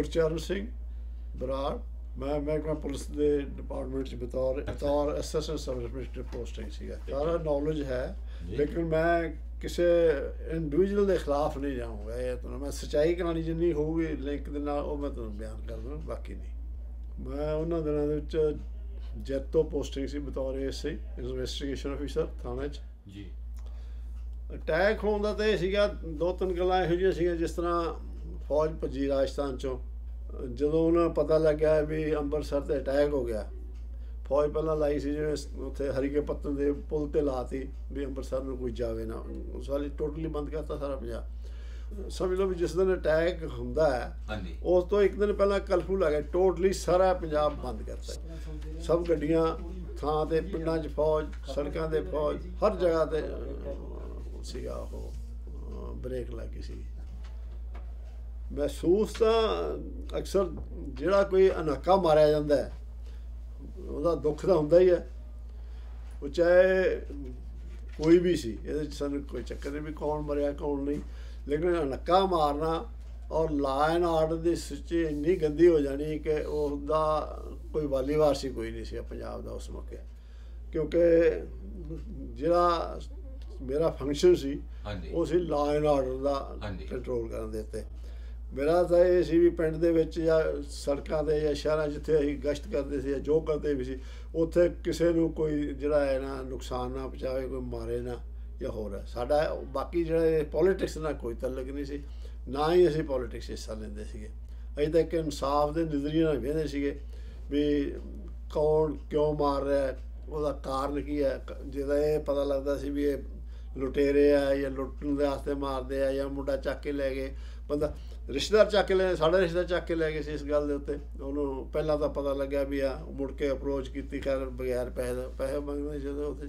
ਗੁਰਚਰਨ ਸਿੰਘ ਬਰਾੜ। ਮੈਂ ਮਹਿਕਮਾ ਪੁਲਿਸ ਦੇ ਡਿਪਾਰਟਮੈਂਟ ਚ ਬਤੌਰ ਬਤੌਰ ਅਸਿਸਟੈਂਟ ਸਬ ਇੰਸਪੈਕਟਰ ਪੋਸਟਿੰਗ ਸੀਗਾ। ਸਾਰਾ ਨੌਲੇਜ ਹੈ। ਲੇਕਿਨ ਮੈਂ ਕਿਸੇ ਇੰਡੀਵਿਜੂਅਲ ਦੇ ਖਿਲਾਫ ਨਹੀਂ ਜਾਊਂਗਾ। ਇਹ ਤਾਂ ਮੈਂ ਸੱਚਾਈ ਕਹਾਣੀ ਜਿੰਨੀ ਹੋਊਗੀ ਲਿੰਕ ਦੇ ਨਾਲ ਉਹ ਮੈਂ ਤੁਹਾਨੂੰ ਬਿਆਨ ਕਰ ਦੂੰ ਬਾਕੀ ਨਹੀਂ। ਮੈਂ ਉਹਨਾਂ ਦਿਨਾਂ ਦੇ ਵਿੱਚ ਜੈਤੋ ਪੋਸਟਿੰਗ ਸੀ ਬਤੌਰ ਐਸਆਈ ਇਨਵੈਸਟੀਗੇਸ਼ਨ ਅਫੀਸਰ ਥਾਣੇ 'ਚ। ਜੀ। ਅਟੈਕ ਹੋਣ ਦਾ ਤਾਂ ਇਹ ਸੀਗਾ ਦੋ ਤਿੰਨ ਗੱਲਾਂ ਇਹੋ ਜਿਹੀਆਂ ਸੀਗੀਆਂ ਜਿਸ ਤਰ੍ਹਾਂ ਫੌਜ ਭੱਜੀ ਰਾਜਸਥਾਨ ਚੋਂ। ਜਦੋਂ ਉਹਨਾਂ ਨੂੰ ਪਤਾ ਲੱਗਿਆ ਵੀ ਅੰਮ੍ਰਿਤਸਰ ਤੇ ਅਟੈਕ ਹੋ ਗਿਆ ਫੌਜ ਪਹਿਲਾਂ ਲਾਈ ਸੀ ਜਿਵੇਂ ਉੱਥੇ ਹਰੀਕੇ ਪੱਤਨ ਦੇ ਪੁਲ ਤੇ ਲਾਤੀ ਵੀ ਅੰਮ੍ਰਿਤਸਰ ਨੂੰ ਕੋਈ ਜਾਵੇ ਨਾ। ਸਾਰੀ ਟੋਟਲੀ ਬੰਦ ਕਰਤਾ ਸਾਰਾ ਪੰਜਾਬ। ਸਮਝ ਲਓ ਵੀ ਜਿਸ ਦਿਨ ਅਟੈਕ ਹੁੰਦਾ ਹੈ ਉਸ ਤੋਂ ਇੱਕ ਦਿਨ ਪਹਿਲਾਂ ਕਰਫਿਊ ਲੱਗਾ ਟੋਟਲੀ ਸਾਰਾ ਪੰਜਾਬ ਬੰਦ ਕਰਤਾ। ਸਭ ਗੱਡੀਆਂ ਥਾਂ ਤੇ ਪਿੰਡਾਂ 'ਚ ਫੌਜ ਸੜਕਾਂ ਤੇ ਫੌਜ ਹਰ ਜਗ੍ਹਾ ਤੇ ਸੀਗਾ ਉਹ ਬ੍ਰੇਕ ਲੱਗੀ ਸੀ। ਮਹਿਸੂਸ ਤਾਂ ਅਕਸਰ ਜਿਹੜਾ ਕੋਈ ਅਨਾਕਾ ਮਾਰਿਆ ਜਾਂਦਾ ਹੈ ਉਹਦਾ ਦੁੱਖ ਤਾਂ ਹੁੰਦਾ ਹੀ ਹੈ। ਉਹ ਚਾਹੇ ਕੋਈ ਵੀ ਸੀ ਇਹਦੇ 'ਚ ਸਾਨੂੰ ਕੋਈ ਚੱਕਰ ਨਹੀਂ ਵੀ ਕੌਣ ਮਰਿਆ ਕੌਣ ਨਹੀਂ। ਲੇਕਿਨ ਅਨਾਕਾ ਮਾਰਨਾ ਔਰ ਲਾ ਐਂਡ ਆਰਡਰ ਦੀ ਸਥਿਤੀ ਇੰਨੀ ਗੰਦੀ ਹੋ ਜਾਣੀ ਕਿ ਉਹਦਾ ਕੋਈ ਵਾਲੀਵਾਰ ਸੀ ਕੋਈ ਨਹੀਂ ਸੀ ਪੰਜਾਬ ਦਾ ਉਸ ਮੌਕੇ। ਕਿਉਂਕਿ ਜਿਹੜਾ ਮੇਰਾ ਫੰਕਸ਼ਨ ਸੀ ਹਾਂਜੀ। ਉਹ ਸੀ ਲਾ ਐਂਡ ਆਰਡਰ ਦਾ। ਕੰਟਰੋਲ ਕਰਨ ਦੇ ਉੱਤੇ। ਮੇਰਾ ਤਾਂ ਇਹ ਸੀ ਵੀ ਪਿੰਡ ਦੇ ਵਿੱਚ ਜਾਂ ਸੜਕਾਂ ਤੇ ਜਾਂ ਸ਼ਹਿਰਾਂ ਜਿੱਥੇ ਅਸੀਂ ਗਸ਼ਤ ਕਰਦੇ ਸੀ ਜਾਂ ਜੋ ਕਰਦੇ ਵੀ ਸੀ, ਉੱਥੇ ਕਿਸੇ ਨੂੰ ਕੋਈ ਜਿਹੜਾ ਹੈ ਨਾ ਨੁਕਸਾਨ ਨਾ ਪਹੁੰਚਾਵੇ, ਕੋਈ ਮਾਰੇ ਨਾ ਜਾਂ ਹੋਰ ਹੈ। ਸਾਡਾ ਬਾਕੀ ਜਿਹੜਾ ਪੋਲਿਟਿਕਸ ਨਾਲ ਕੋਈ ਤਲਕ ਨਹੀਂ ਸੀ, ਨਾ ਹੀ ਅਸੀਂ ਪੋਲਿਟਿਕਸ 'ਚ ਹਿੱਸਾ ਲੈਂਦੇ ਸੀਗੇ ਅਸੀਂ ਤਾਂ ਇੱਕ ਇਨਸਾਫ ਦੇ ਨਜ਼ਰੀਏ ਨਾਲ ਵੇਖਦੇ ਸੀਗੇ ਵੀ ਕੌਣ ਕਿਉਂ ਮਾਰ ਰਿਹਾ ਉਹਦਾ ਕਾਰਨ ਕੀ ਹੈ ਕ- ਜਿਹਦਾ ਇਹ ਪਤਾ ਲੱਗਦਾ ਸੀ ਵੀ ਇਹ ਲੁਟੇਰੇ ਆ ਜਾਂ ਲੁੱਟਣ ਦੇ ਵਾਸਤੇ ਮਾਰਦੇ ਆ ਜਾਂ ਮੁੰਡਾ ਚੱਕ ਕੇ ਲੈ ਗਏ, ਬੰਦਾ ਰਿਸ਼ਤੇਦਾਰ ਚੱਕ ਕੇ ਲੈ, ਸਾਡਾ ਰਿਸ਼ਤੇਦਾਰ ਚੱਕ ਕੇ ਲੈ ਗਏ ਸੀ ਇਸ ਗੱਲ ਦੇ ਉੱਤੇ। ਉਹਨੂੰ ਪਹਿਲਾਂ ਤਾਂ ਪਤਾ ਲੱਗਿਆ ਵੀ ਆ ਮੁੜ ਕੇ ਅਪਰੋਚ ਕੀਤੀ ਕਰ ਬਗੈਰ ਪੈਸੇ ਦਾ- ਪੈਸੇ ਮੰਗਦੇ ਜਦੋਂ ਉੱਥੇ।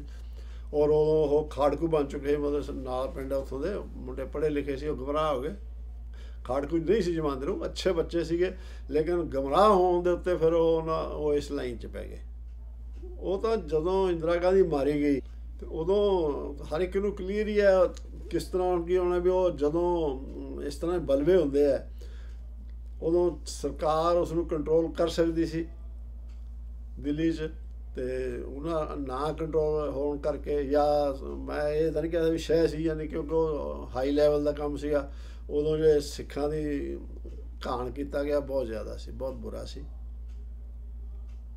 ਔਰ ਉਦੋਂ ਉਹ ਖਾੜਕੂ ਬਣ ਚੁੱਕੇ ਸੀ, ਮਤਲਬ ਨਾਲ ਪਿੰਡ ਉੱਥੋਂ ਦੇ, ਮੁੰਡੇ ਪੜ੍ਹੇ ਲਿਖੇ ਸੀ, ਉਹ ਗਮਰਾਹ ਹੋ ਗਏ। ਖਾੜਕੂ ਨਹੀਂ ਸੀ ਜਮਾਂਦੇ ਨੂੰ, ਅੱਛੇ ਬੱਚੇ ਸੀਗੇ, ਲੇਕਿਨ ਗਮਰਾਹ ਹੋਣ ਦੇ ਉੱਤੇ ਫਿਰ ਉਹ ਨਾ, ਉਹ ਇਸ ਲਾਈਨ 'ਚ ਪੈ ਗਏ। ਉਹ ਤਾਂ ਜਦੋਂ ਇੰਦਰਾ ਗਾਂਧੀ ਮਾਰੀ ਗਈ ਤੇ ਉਦੋਂ ਹਰ ਇੱਕ ਨੂੰ ਕਲੀਅਰ ਹੀ ਹੈ ਕਿਸ ਤਰ੍ਹਾਂ ਕੀ ਹੋਣਾ ਵੀ ਉਹ ਜਦੋਂ ਇਸ ਤਰ੍ਹਾਂ ਬਲਵੇ ਹੁੰਦੇ ਆ, ਉਦੋਂ ਸਰਕਾਰ ਉਸ ਨੂੰ ਕੰਟਰੋਲ ਕਰ ਸਕਦੀ ਸੀ ਦਿੱਲੀ 'ਚ ਤੇ ਉਹਨਾਂ ਨਾ ਕੰਟਰੋਲ ਹੋਣ ਕਰਕੇ ਜਾਂ ਮੈਂ ਇਹ ਤਾਂ ਨਹੀਂ ਕਹਿੰਦਾ ਵੀ ਸ਼ਹਿ ਸੀ ਯਾਨੀ ਕਿਉਂਕਿ ਉਹ ਹਾਈ ਲੈਵਲ ਦਾ ਕੰਮ ਸੀਗਾ, ਉਦੋਂ ਜਿਹੜੇ ਸਿੱਖਾਂ ਦੀ ਕਾਣ ਕੀਤਾ ਗਿਆ ਬਹੁਤ ਜ਼ਿਆਦਾ ਸੀ, ਬਹੁਤ ਬੁਰਾ ਸੀ।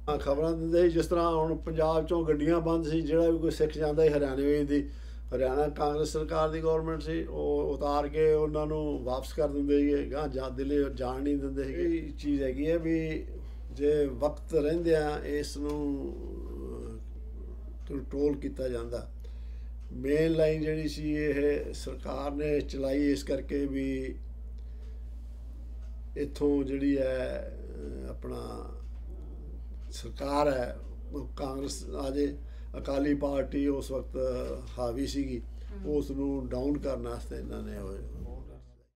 ਖਬਰਾਂ ਦਿੰਦੇ ਸੀ ਜਿਸ ਤਰ੍ਹਾਂ ਹੁਣ ਪੰਜਾਬ ਚੋਂ ਗੱਡੀਆਂ ਬੰਦ ਸੀ, ਜਿਹੜਾ ਵੀ ਕੋਈ ਸਿੱਖ ਜਾਂਦਾ ਸੀ ਹਰਿਆਣੇ ਦੀ, ਹਰਿਆਣਾ ਕਾਂਗਰਸ ਸਰਕਾਰ ਦੀ ਗਵਰਨਮੈਂਟ ਸੀ, ਉਹ ਉਤਾਰ ਕੇ ਉਹਨਾਂ ਨੂੰ ਵਾਪਸ ਕਰ ਦਿੰਦੇ ਸੀਗੇ ਗਾਂ ਜਾ ਦਿੱਲੀ ਜਾਣ ਨਹੀਂ ਦਿੰਦੇ ਸੀਗੇ। ਇਹ ਚੀਜ਼ ਹੈਗੀ ਹੈ ਵੀ ਜੇ ਵਕਤ ਰਹਿੰਦਿਆਂ ਇਸ ਨੂੰ ਕੰਟਰੋਲ ਕੀਤਾ ਜਾਂਦਾ। ਮੇਨ ਲਾਈਨ ਜਿਹੜੀ ਸੀ ਇਹ ਸਰਕਾਰ ਨੇ ਚਲਾਈ ਇਸ ਕਰਕੇ ਵੀ ਇੱਥੋਂ ਜਿਹੜੀ ਹੈ ਆਪਣਾ ਸਰਕਾਰ ਹੈ ਕਾਂਗਰਸ ਆਜੇ ਅਕਾਲੀ ਪਾਰਟੀ ਉਸ ਵਕਤ ਹਾਵੀ ਸੀਗੀ। ਉਸ ਨੂੰ ਡਾਊਨ ਕਰਨ ਵਾਸਤੇ ਇਹਨਾਂ ਨੇ ਉਹ